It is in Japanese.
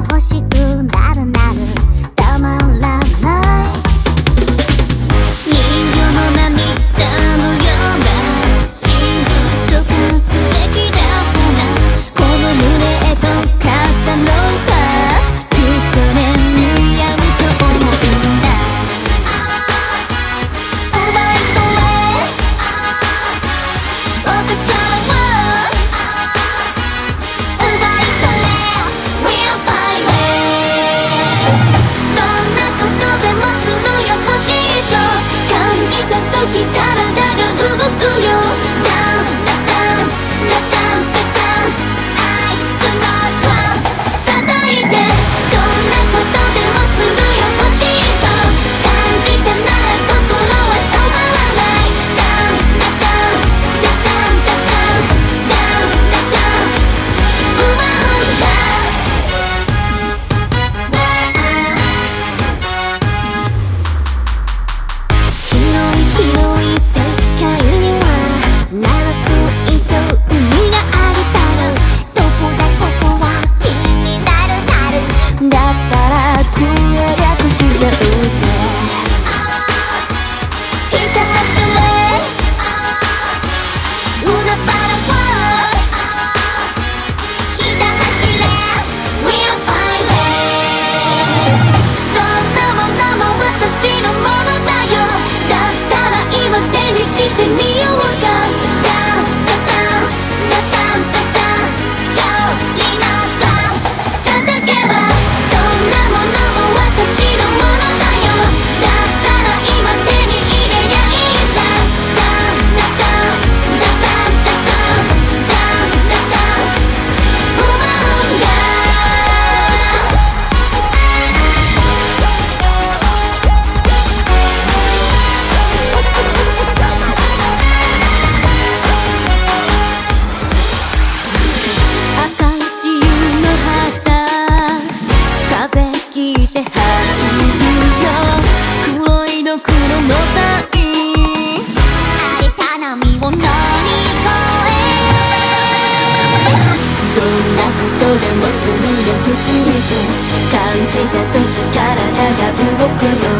欲しくないくろて走るよ。黒いの黒のサイン。荒れた波を乗り越え。どんなことでもすぐで不思議か感じた時体が動くよ。